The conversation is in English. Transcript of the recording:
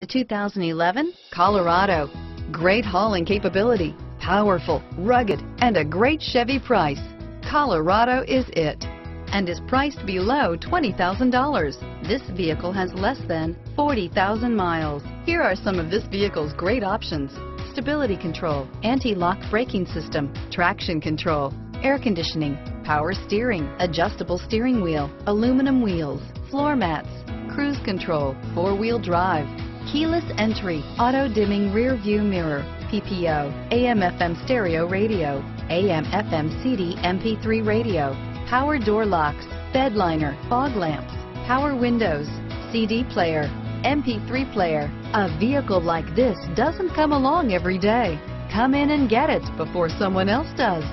The 2011 Colorado. Great hauling capability, powerful, rugged, and a great Chevy price. Colorado is it and is priced below $20,000. This vehicle has less than 40,000 miles. Here are some of this vehicle's great options. Stability control, anti-lock braking system, traction control, air conditioning, power steering, adjustable steering wheel, aluminum wheels, floor mats, cruise control, four-wheel drive, keyless entry, auto-dimming rear view mirror, PPO, AM FM stereo radio, AM FM CD MP3 radio, power door locks, bed liner, fog lamps, power windows, CD player, MP3 player. A vehicle like this doesn't come along every day. Come in and get it before someone else does.